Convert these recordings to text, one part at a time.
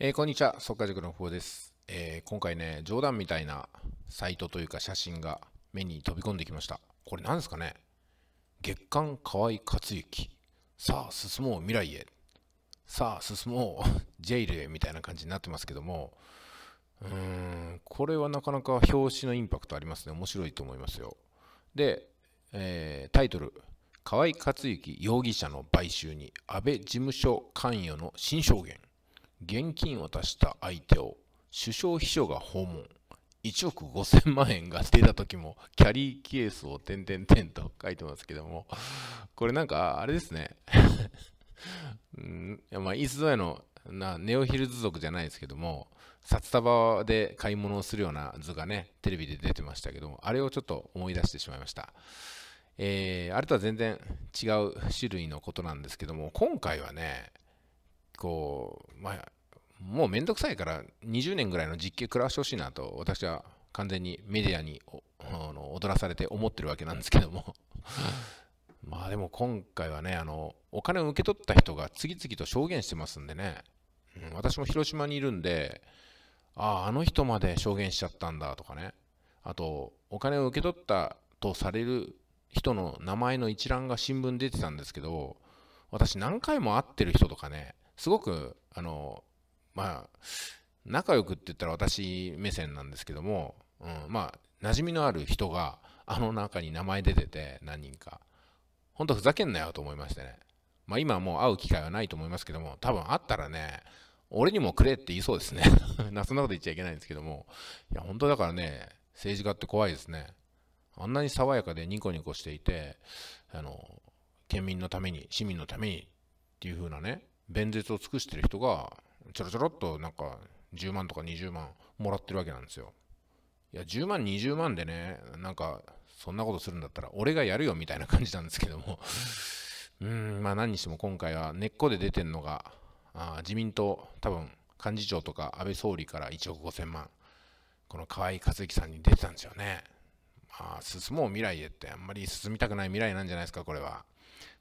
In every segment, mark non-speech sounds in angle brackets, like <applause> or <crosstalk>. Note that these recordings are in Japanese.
えー、こんにちは、速稼塾のふうです、えー、今回ね、冗談みたいなサイトというか写真が目に飛び込んできました。これ何ですかね？月刊河合克行。さあ、進もう未来へ。さあ、進もう <laughs> ジェイルへみたいな感じになってますけども、うーん、これはなかなか表紙のインパクトありますね。面白いと思いますよ。で、えー、タイトル、河合克行容疑者の買収に安倍事務所関与の新証言。現金を渡した相手を首相秘書が訪問。1億5000万円が出た時も、キャリーケースを点々点と書いてますけども、これなんか、あれですね。<laughs> うん、いやまあ、イースドアのなネオヒルズ族じゃないですけども、札束で買い物をするような図がね、テレビで出てましたけども、あれをちょっと思い出してしまいました。えー、あれとは全然違う種類のことなんですけども、今回はね、こう、まあ、もうめんどくさいから20年ぐらいの実験食らしてほしいなと私は完全にメディアにあの踊らされて思ってるわけなんですけども。<laughs> まあでも今回はねあのお金を受け取った人が次々と証言してますんでね、うん、私も広島にいるんであああの人まで証言しちゃったんだとかね。あとお金を受け取ったとされる人の名前の一覧が新聞出てたんですけど私何回も会ってる人とかねすごくあのまあ、仲良くって言ったら私目線なんですけども、うん、まあ、馴染みのある人が、あの中に名前出てて、何人か。ほんとふざけんなよと思いましてね。まあ今はもう会う機会はないと思いますけども、多分会ったらね、俺にもくれって言いそうですね。<laughs> そんなこと言っちゃいけないんですけども。いや、本当だからね、政治家って怖いですね。あんなに爽やかでニコニコしていて、あの、県民のために、市民のためにっていう風なね、弁舌を尽くしてる人が、ちょろちょろっとなんか10万とか20万もらってるわけなんですよ。いや、10万、20万でね、なんか、そんなことするんだったら、俺がやるよみたいな感じなんですけども、<laughs> うん、まあ何にしても今回は根っこで出てるのが、あ自民党、多分幹事長とか安倍総理から1億5000万、この河合克行さんに出てたんですよね。まあ、進もう未来へってあんまり進みたくない未来なんじゃないですか、これは。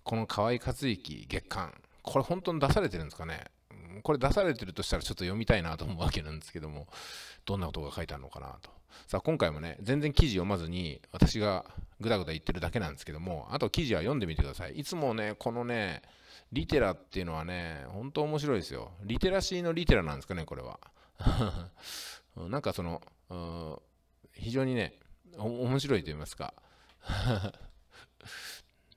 この河合克行月間、これ本当に出されてるんですかね。これ出されてるとしたらちょっと読みたいなと思うわけなんですけども、どんなことが書いてあるのかなと。さあ、今回もね、全然記事読まずに、私がぐだぐだ言ってるだけなんですけども、あと記事は読んでみてください。いつもね、このね、リテラっていうのはね、本当面白いですよ。リテラシーのリテラなんですかね、これは。<laughs> なんかその、非常にね、面白いと言いますか、<laughs>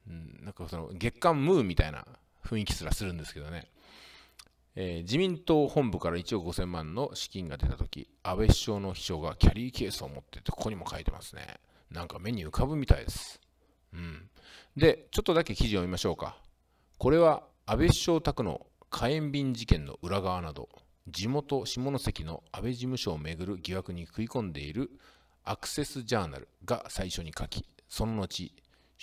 なんかその月刊ムーみたいな雰囲気すらするんですけどね。えー、自民党本部から1億5000万の資金が出たとき、安倍首相の秘書がキャリーケースを持ってて、ここにも書いてますね。なんか目に浮かぶみたいです。うん。で、ちょっとだけ記事を読みましょうか。これは安倍首相宅の火炎瓶事件の裏側など、地元下関の安倍事務所をめぐる疑惑に食い込んでいるアクセスジャーナルが最初に書き、その後、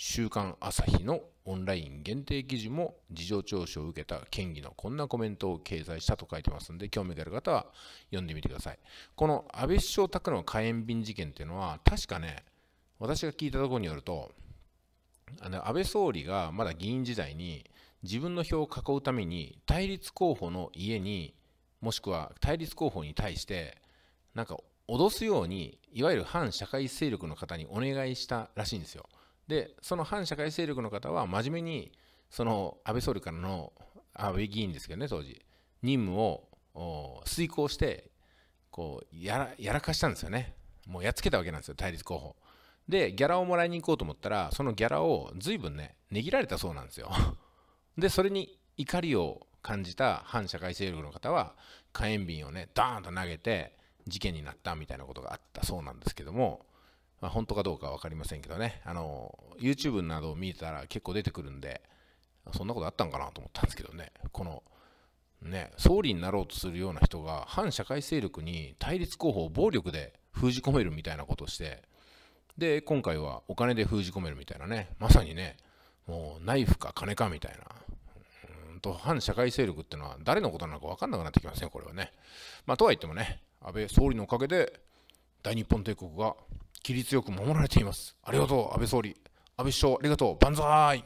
週刊朝日のオンライン限定記事も事情聴取を受けた県議のこんなコメントを掲載したと書いてますんで、興味がある方は読んでみてください。この安倍首相宅の火炎瓶事件っていうのは、確かね、私が聞いたところによると、あの安倍総理がまだ議員時代に自分の票を囲うために対立候補の家にもしくは対立候補に対してなんか脅すようにいわゆる反社会勢力の方にお願いしたらしいんですよ。で、その反社会勢力の方は真面目に、その安倍総理からの、安倍議員ですけどね、当時、任務を遂行して、こうやら、やらかしたんですよね。もうやっつけたわけなんですよ、対立候補。で、ギャラをもらいに行こうと思ったら、そのギャラを随分ね、値切られたそうなんですよ。<laughs> で、それに怒りを感じた反社会勢力の方は、火炎瓶をね、ダーンと投げて、事件になったみたいなことがあったそうなんですけども、まあ、本当かどうか分かりませんけどね、あの、YouTube などを見たら結構出てくるんで、そんなことあったんかなと思ったんですけどね、この、ね、総理になろうとするような人が反社会勢力に対立候補を暴力で封じ込めるみたいなことをして、で、今回はお金で封じ込めるみたいなね、まさにね、もうナイフか金かみたいな、うんと反社会勢力っていうのは誰のことなのか分かんなくなってきますね、これはね。まあ、とはいってもね、安倍総理のおかげで大日本帝国が規律よく守られています。ありがとう、安倍総理。安倍首相、ありがとう。万歳